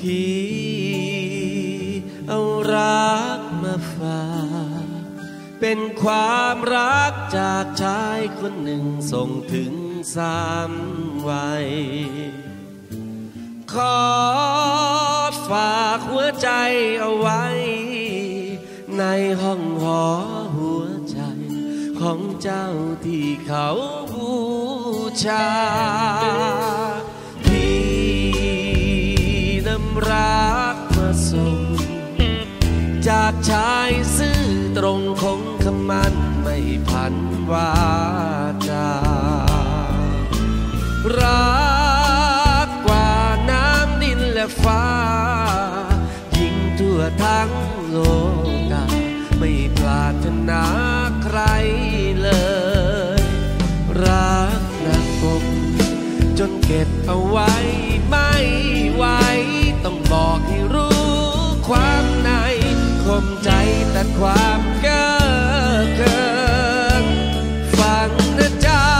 พี่เอารักมาฝากเป็นความรักจากชายคนหนึ่งส่งถึงสามวัย ขอฝากหัวใจเอาไว้ ในห้องหอหัวใจ ของเจ้าที่เขาบูชา ซื่อตรงคงคำมันไม่พันวาจารักกว่าน้ำดินและฟ้า ยิ่งทั่วทั้งโลกาไม่ปรารถนาใครเลย รักหนักอกจนเก็บเอาไว้ไม่ไหวต้องบอกให้รู้ มใจแต่ความเก้อเกินฟังนะเจ้า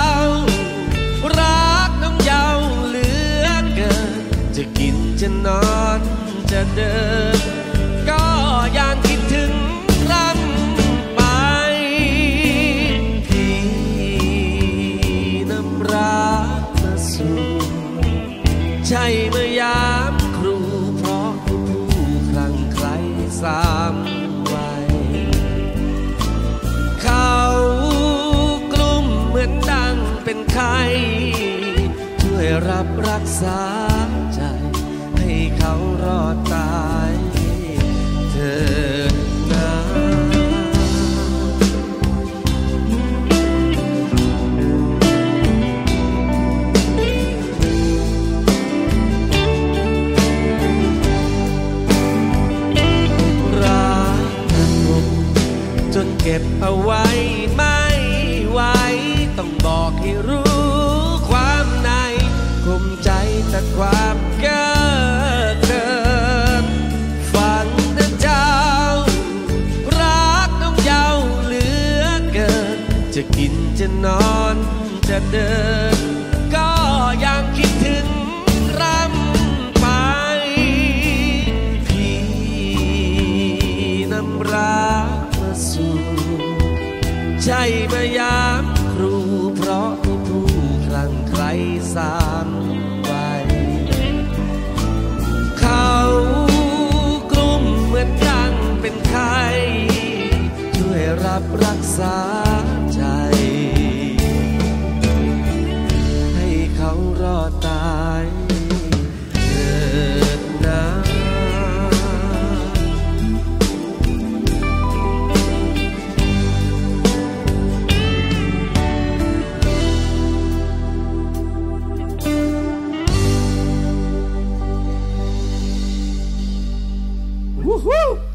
รักน้องเยาเหลือเกิน จะกินจะนอนจะเดิน ก็ยังคิดถึงรำไปพี่นำรักมาสู่ใช่เมื่อยา สามวัยเขากลุ้มเหมือนดังเป็นไข้ช่วยรับรักษาใจ ให้เขารอดตาย เก็บเอาไว้ไม่ไหวต้องบอกให้รู้ความในกลุ่มใจแต่ความเก้อเกินฝังนะเจ้า รักต้องเยาเหลือเกิน จะกินจะนอนจะเดิน ก็ยังคิดถึงร่ำไปพี่น้ำรา ใช่มายา Woohoo!